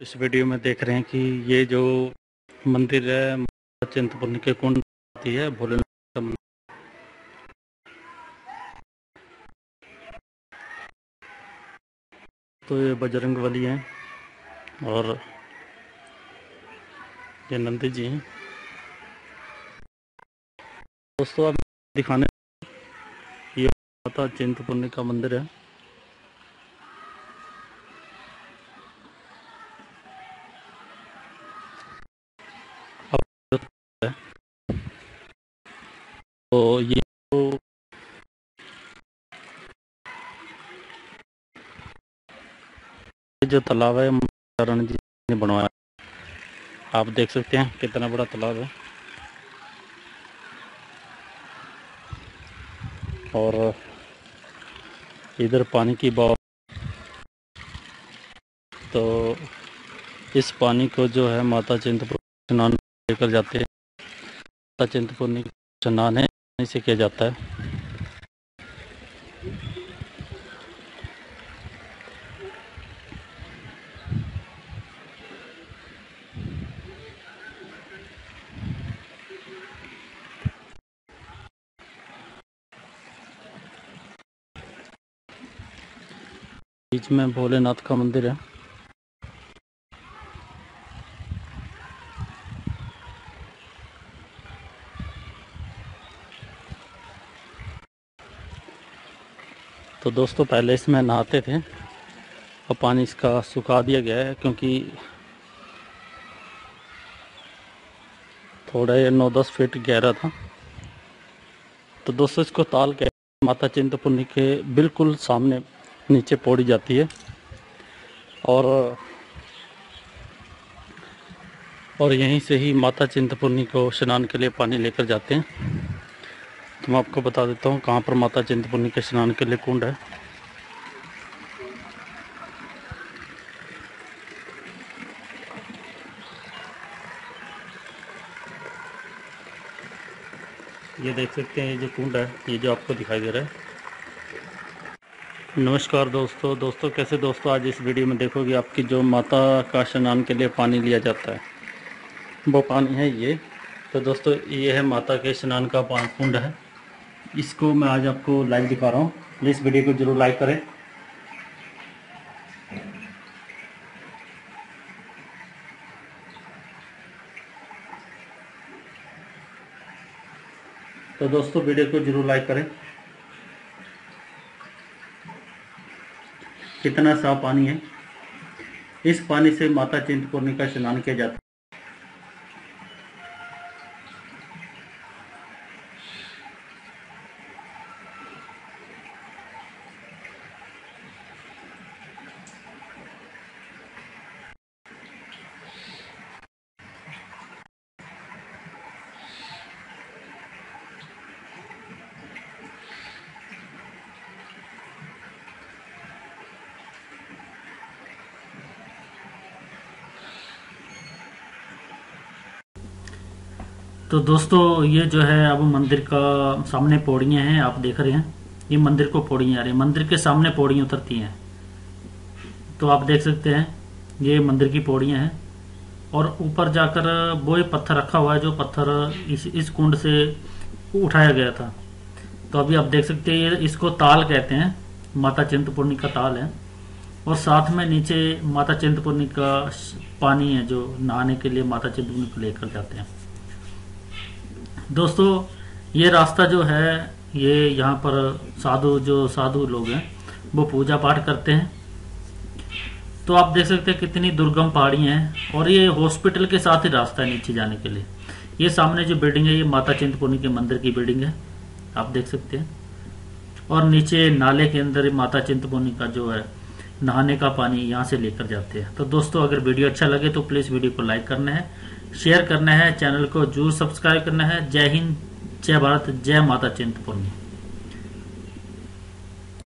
इस वीडियो में देख रहे हैं कि ये जो मंदिर है, चिंतपूर्णी के कुंड आती है, भोलेनाथ का मंदिर। तो ये बजरंग बली हैं और ये नंदी जी हैं। दोस्तों आप दिखाने ये माता चिंतपूर्णी का मंदिर है। तो ये तो जो तालाब है रण जी ने बनवाया। आप देख सकते हैं कितना बड़ा तालाब है। और इधर पानी की बहाव तो इस पानी को जो है माता चिंतपूर्णी स्नान लेकर जाते हैं। माता चिंतपूर्णी स्नान है। से किया जाता है। बीच में भोलेनाथ का मंदिर है। तो दोस्तों, पहले इसमें नहाते थे। और पानी इसका सुखा दिया गया है, क्योंकि थोड़ा ये नौ दस फीट गहरा था। तो दोस्तों, इसको ताल के माता चिंतपूर्णी के बिल्कुल सामने नीचे पौड़ी जाती है। और और यहीं से ही माता चिंतपूर्णी को स्नान के लिए पानी लेकर जाते हैं। तो मैं आपको बता देता हूँ कहाँ पर माता चिंतपूर्णी के स्नान के लिए कुंड है। ये देख सकते हैं, ये जो कुंड है, ये जो आपको दिखाई दे रहा है। नमस्कार दोस्तों। दोस्तों, कैसे दोस्तों आज इस वीडियो में देखोगे आपकी जो माता का स्नान के लिए पानी लिया जाता है, वो पानी है ये। तो दोस्तों, ये है माता के स्नान का कुंड है। इसको मैं आज आपको लाइव दिखा रहा हूँ। प्लीज़ वीडियो को ज़रूर लाइक करें। तो दोस्तों वीडियो को ज़रूर लाइक करें। कितना साफ़ पानी है। इस पानी से माता चिंतपूर्णी का स्नान किया जाता है। तो दोस्तों, ये जो है अब मंदिर का सामने पौड़ियाँ हैं, आप देख रहे हैं। ये मंदिर को पौड़ियाँ आ रही है। मंदिर के सामने पौड़ियाँ उतरती हैं। तो आप देख सकते हैं, ये मंदिर की पौड़ियाँ हैं। और ऊपर जाकर वो पत्थर रखा हुआ है, जो पत्थर इस इस कुंड से उठाया गया था। तो अभी आप देख सकते हैं इसको ताल कहते हैं। माता चिंतपूर्णी का ताल है। और साथ में नीचे माता चिंतपूर्णी का पानी है, जो नहाने के लिए माता चिंतपूर्णी को लेकर जाते हैं। दोस्तों, ये रास्ता जो है, ये यहाँ पर साधु, जो साधु लोग हैं, वो पूजा पाठ करते हैं। तो आप देख सकते हैं कितनी दुर्गम पहाड़ी हैं और ये हॉस्पिटल के साथ ही रास्ता है नीचे जाने के लिए। ये सामने जो बिल्डिंग है, ये माता चिंतपूर्णी के मंदिर की बिल्डिंग है, आप देख सकते हैं। और नीचे नाले के अंदर माता चिंतपूर्णी का जो है, नहाने का पानी यहाँ से लेकर जाते हैं। तो दोस्तों, अगर वीडियो अच्छा लगे तो प्लीज़ वीडियो को लाइक करना है शेयर करना है चैनल को ज़रूर सब्सक्राइब करना है। जय हिंद, जय भारत, जय माता चिंतपूर्णी